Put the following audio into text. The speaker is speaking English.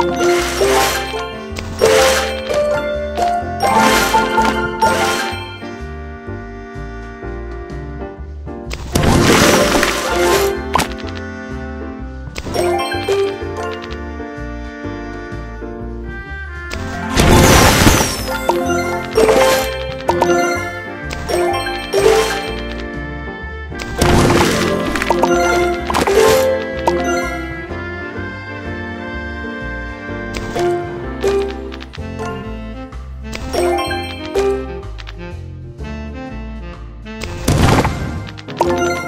Woo! you